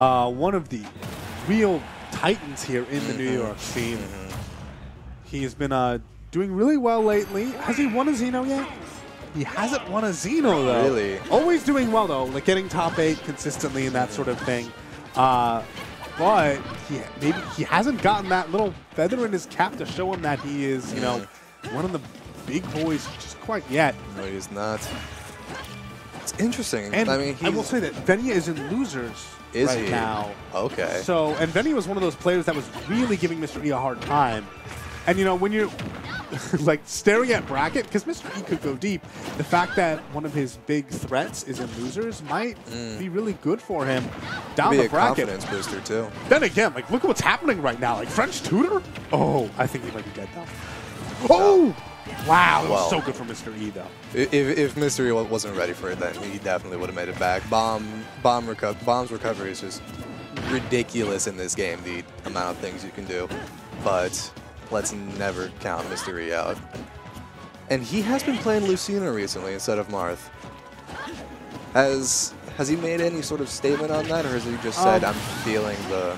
uh, one of the real titans here in the New Mhm. York scene. Mhm. He's been uh, doing really well lately. Has he won a Xeno yet? He hasn't won a Xeno though. Really? Always doing well though, like getting top eight consistently and that sort of thing. Uh, but he maybe he hasn't gotten that little feather in his cap to show him that he is, you know, one of the big boys just quite yet. No, he's not. It's interesting. And I mean, I will say that Venya is in losers Is right he? now. Okay. So, and Venya was one of those players that was really giving Mr. E a hard time. And you know, when you're like staring at bracket, because Mr. E could go deep, the fact that one of his big threats is in losers might Mm. be really good for him down the a bracket. confidence booster too. Then again, like look at what's happening right now. Like French tutor. Oh, I think he might be dead now. Oh, wow, that was Well. so good for Mr. E though. If, if Mystery wa- wasn't ready for it, then he definitely would have made it back. Bomb, bomb reco bomb's recovery is just ridiculous in this game. The amount of things you can do, but let's never count Mr. E out. And he has been playing Lucina recently instead of Marth. Has has he made any sort of statement on that, or has he just said, Um, "I'm feeling the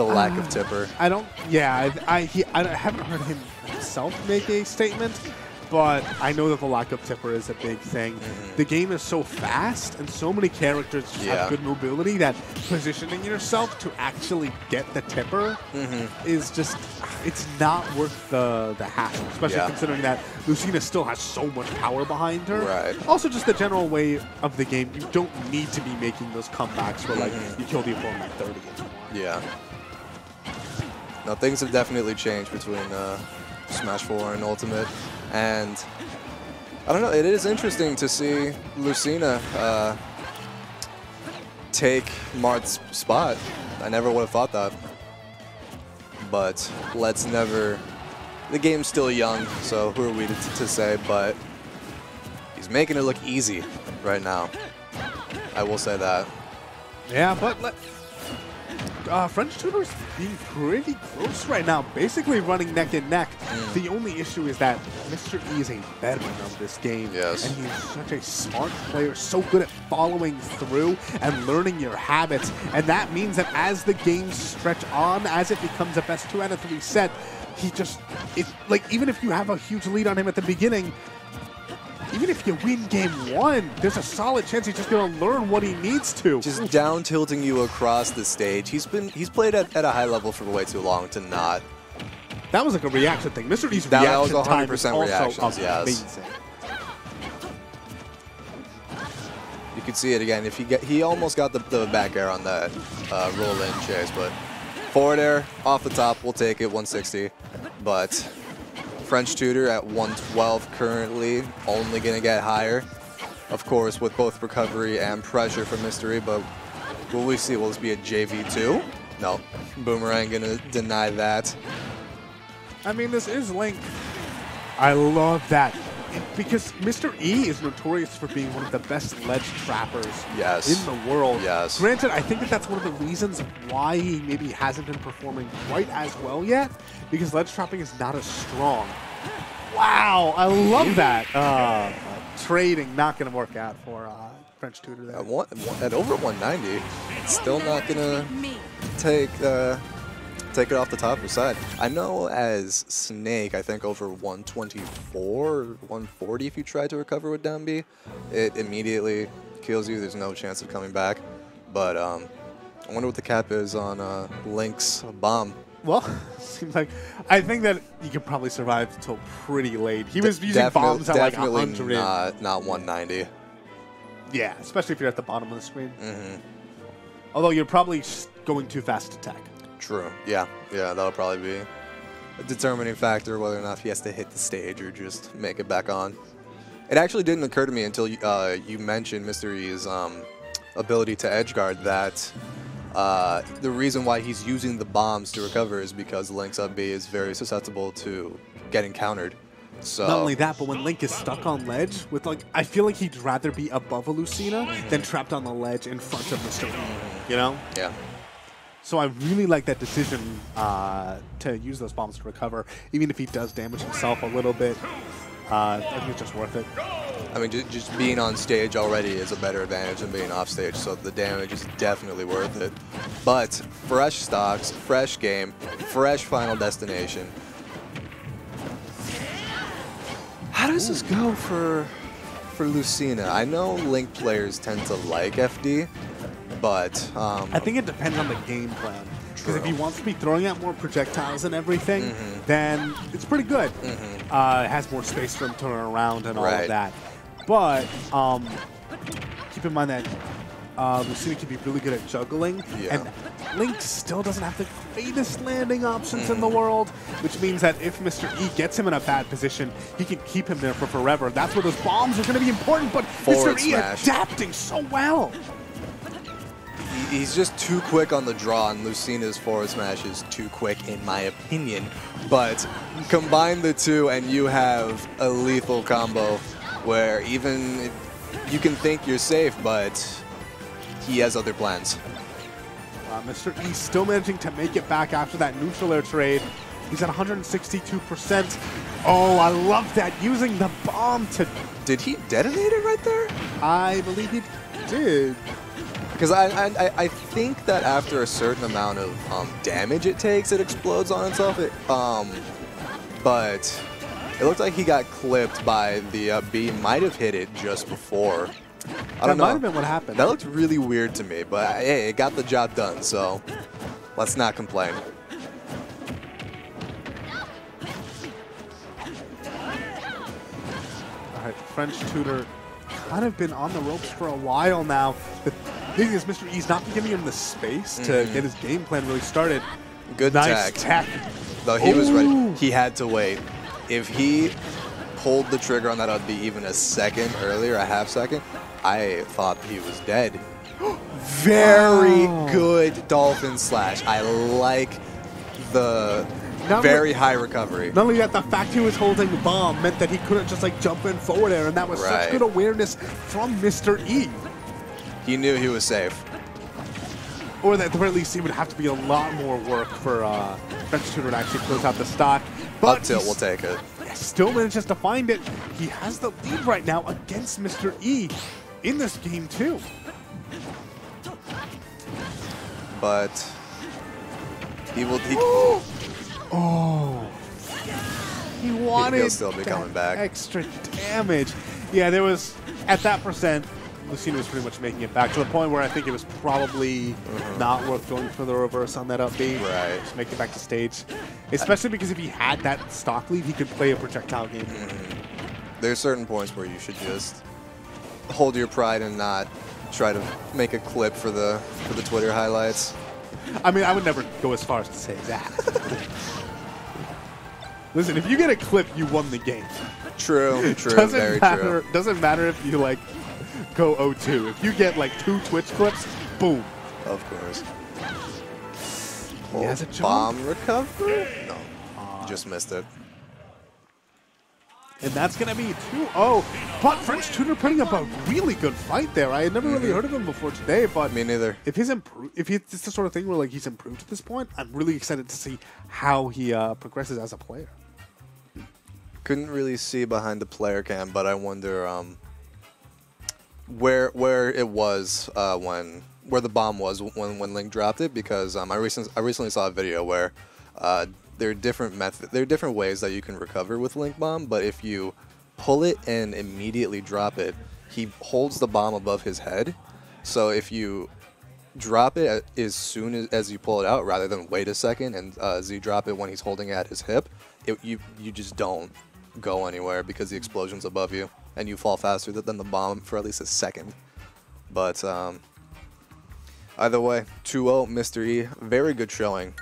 the lack uh, of tipper"? I don't. Yeah, I I, he, I haven't heard him himself make a statement, but I know that the lack of tipper is a big thing. Mhm. The game is so fast, and so many characters just Yeah. have good mobility that positioning yourself to actually get the tipper hmm is just it's not worth the the hassle, especially Yeah. considering that Lucina still has so much power behind her. Right. Also, just the general way of the game, you don't need to be making those comebacks where like Mhm. you kill the opponent at 30 anymore. Yeah. No, things have definitely changed between uh, Smash 4 and Ultimate, and I don't know. It is interesting to see Lucina uh, take Marth's spot. I never would have thought that, but let's never. The game's still young, so who are we to, to say? But he's making it look easy right now. I will say that. Yeah, but let, uh, French Tutor's being pretty close right now, basically running neck and neck. Mm. The only issue is that Mr. E is a veteran of this game. Yes. And he's such a smart player, so good at following through and learning your habits. And that means that as the games stretch on, as it becomes a best two out of three set, he just, it, like, even if you have a huge lead on him at the beginning, even if you win game one, there's a solid chance he's just going to learn what he needs to. just down tilting you across the stage. He's been he's played at, at a high level for way too long to not. That was like a reaction thing. Mr. E's That reaction was time 100% also reactions, yes. amazing. You could see it again. If he get he almost got the, the back air on that uh, roll in chase, but forward air off the top, we'll take it 160. But French tutor at 112 currently, only gonna get higher. Of course, with both recovery and pressure from Mystery, but will we see? Will this be a JV2? No. Boomerang gonna deny that. I mean, this is Link. I love that. Because Mr. E is notorious for being one of the best ledge trappers Yes. in the world. Yes. Granted, I think that that's one of the reasons why he maybe hasn't been performing quite as well yet, because ledge trapping is not as strong. Wow, I love that. Uh, trading not going to work out for uh, French Tutor there. At, one, at over 190, still not gonna take uh, take it off the top of the side. I know as Snake, I think over 124, 140 if you try to recover with down B, it immediately kills you. There's no chance of coming back. But um, I wonder what the cap is on uh, Link's bomb. Well, seems like I think that you could probably survive until pretty late. He was using bombs at like definitely 100. not not 190. Yeah, especially if you're at the bottom of the screen. hmm Although you're probably going too fast to attack. True. Yeah. Yeah, that'll probably be a determining factor whether or not he has to hit the stage or just make it back on. It actually didn't occur to me until you, uh, you mentioned Mr. E's um, ability to edge guard that uh, the reason why he's using the bombs to recover is because Link's up B is very susceptible to getting countered. So Not only that, but when Link is stuck on ledge, with like, I feel like he'd rather be above a Lucina than trapped on the ledge in front of Mr. E. You know? yeah, So I really like that decision uh, to use those bombs to recover, even if he does damage himself a little bit. Uh, I think it's just worth it. I mean, just, just being on stage already is a better advantage than being off stage, so the damage is definitely worth it. But fresh stocks, fresh game, fresh final destination. How does this go for for Lucina? I know Link players tend to like FD, but um, I think it depends on the game plan. Because if he wants to be throwing out more projectiles and everything, Mhm. then it's pretty good. Mhm. Uh, it has more space for him to turn around and all of that. But um, keep in mind that uh, Lucina can be really good at juggling, Yeah. and Link still doesn't have the greatest landing options in the Mm-hmm. world, which means that if Mr. E gets him in a bad position, he can keep him there for forever. That's where those bombs are going to be important, but Forward Mr. E smash. adapting so well. He- he's just too quick on the draw, and Lucina's forward smash is too quick, in my opinion. But combine the two, and you have a lethal combo where even if you can think you're safe, but he has other plans. Uh, Mr. E still managing to make it back after that neutral air trade. He's at 162%. Oh, I love that. Using the bomb to, Did he detonate it right there? I believe he did. Because I, I, I- think that after a certain amount of um, damage it takes, it explodes on itself. It, um, but it looked like he got clipped by the uh, B. Might have hit it just before. I that don't know. might have been what happened. That looked really weird to me, but hey, it got the job done. So let's not complain. All right, French tutor kind of been on the ropes for a while now. The thing is, Mr. E's not giving him the space to Mhm. get his game plan really started. Good nice tech. tech. Though he was ready. He had to wait. If he pulled the trigger on that I'd be even a second earlier, a half second, I thought he was dead. Very Wow. good dolphin slash. I like the Not very high recovery. Not only that, the fact he was holding the bomb meant that he couldn't just like jump in forward air, and that was such good awareness from Mr. E. He knew he was safe. Or that at the very least, it would have to be a lot more work for uh, French Tutor to actually close out the stock. But Up tilt will take it. still manages to find it. He has the lead right now against Mr. E in this game too. But he will. He, Oh, he wanted he still be coming back. extra damage. Yeah, there was at that percent. Lucina was pretty much making it back to the point where I think it was probably not worth going for the reverse on that up B. Mm-hmm. Right. Just make it back to stage. Especially because if he had that stock lead, he could play a projectile game. there's certain points where you should just hold your pride and not try to make a clip for the for the Twitter highlights. I mean, I would never go as far as to say that. Listen, if you get a clip, you won the game. True, true, doesn't very matter. true. Doesn't matter if you like go 0-2. If you get like two Twitch clips, boom. Of course. He has a Oh, jump. bomb recovery? No, just missed it. And that's going to be 2-0. But French Tutor putting up a really good fight there. I had never really Mhm. heard of him before today, but Me neither. if he's improved, if it's the sort of thing where like he's improved at this point, I'm really excited to see how he uh, progresses as a player. Couldn't really see behind the player cam, but I wonder um, where where it was uh, when where the bomb was when when Link dropped it because um, I recently I recently saw a video where uh, there are different method there are different ways that you can recover with Link Bomb, but if you pull it and immediately drop it, he holds the bomb above his head. So if you drop it as soon as, as you pull it out, rather than wait a second and uh, Z drop it when he's holding it at his hip, it, you you just don't go anywhere because the explosion's above you and you fall faster than the bomb for at least a second. But um, either way, 2-0, Mr. E, very good showing